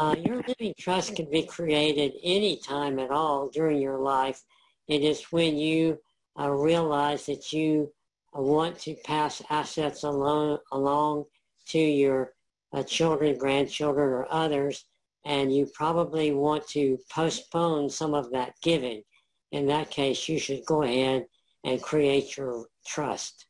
Uh, your living trust can be created any time at all during your life. It is when you uh, realize that you want to pass assets along, along to your uh, children, grandchildren, or others, and you probably want to postpone some of that giving. In that case, you should go ahead and create your trust.